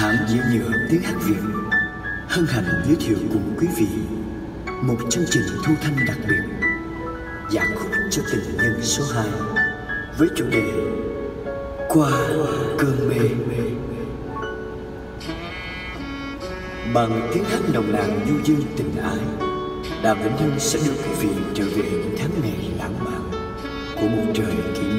Hãng diễn nhựa tiếng hát Việt hân hạnh giới thiệu cùng quý vị một chương trình thu thanh đặc biệt giả khúc cho tình nhân số 2 với chủ đề Qua cơn mê. Bằng tiếng hát nồng nàn du dương tình ái, Đàm Vĩnh Hưng sẽ đưa quý vị trở về những tháng ngày lãng mạn Của một trời kỷ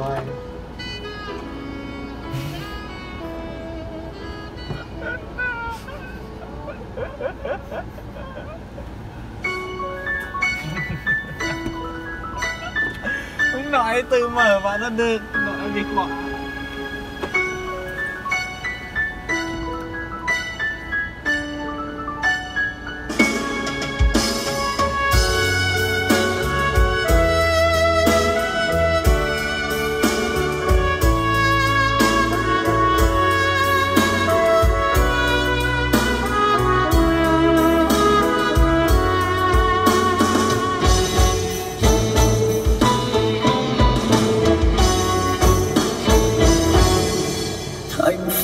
coi không nói từ mở vào ra được nói việc bỏ.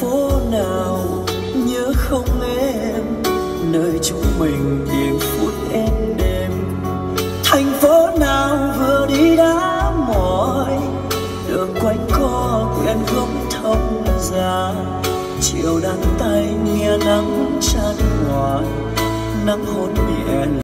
Phố nào nhớ không em? Nơi chúng mình điểm phút êm đêm. Thành phố nào vừa đi đã mỏi đường quanh co quen gốc thông già. Chiều đắng tay nghe nắng chan hòa, nắng hôn